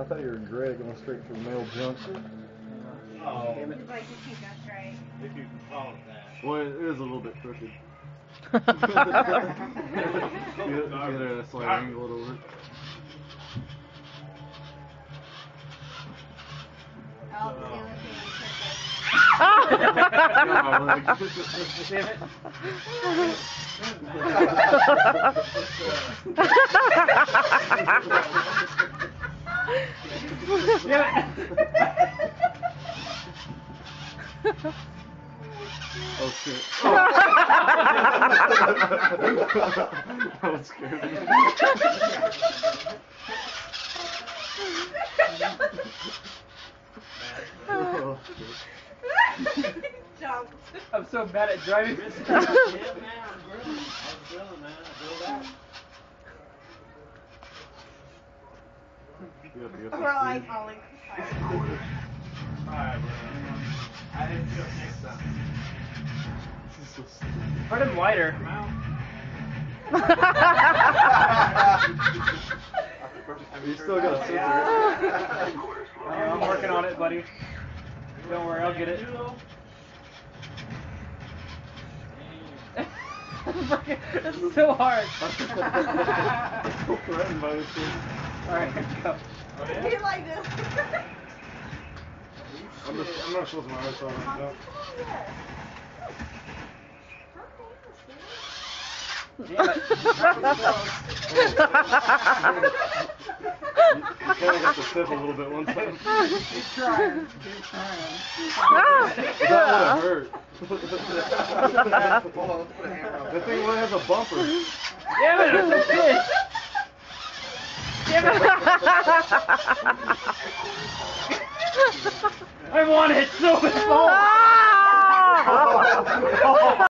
I thought you were Greg going straight for the male junction. Oh, Damn it. Like you keep us straight. if you can call it that. Well, it is a little bit crooked. get, get a slight angle to it. Oh, the only thing Got my leg. Damn it. Oh shit. that was scary. Oh, I'm so bad at driving. Yeah, man, I'm grilling. I'm grilling, man. I grilled out. You have to get We're like speed. falling. Alright, bro. I didn't feel next time. This is so stupid. Put him wider. I'm out. You still got a scissor. Uh, I'm working on it, buddy. Don't worry, I'll get it. it's so hard. so threatened by this thing. Alright, go. He like this. I'm, just, I'm not supposed to my eyes on it. No. Damn it. You kind of got to tip a little bit one time. He's trying. He's trying. That would hurt. Hold on, let's put a hammer on That thing really has a bumper. It, I'm so pissed. Damn it. I want it so bad.